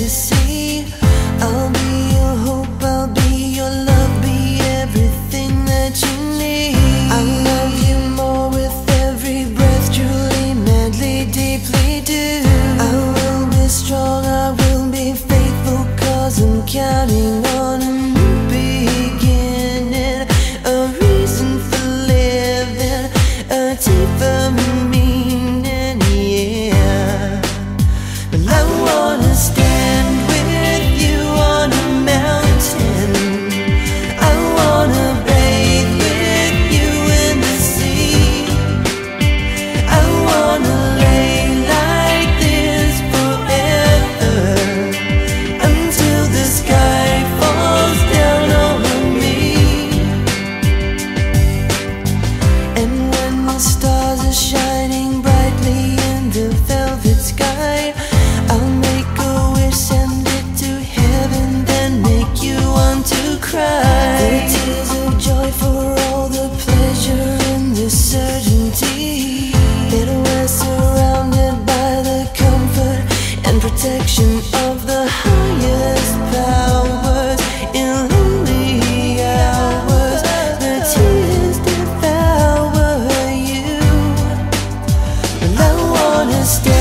to see. I'll be your hope, I'll be your love Be everything that you need. I love you more with every breath Truly, madly, deeply do. I will be strong, I will be faithful Cause I'm counting on you protection of the highest powers in lonely hours. The tears devour you, but I wanna stay.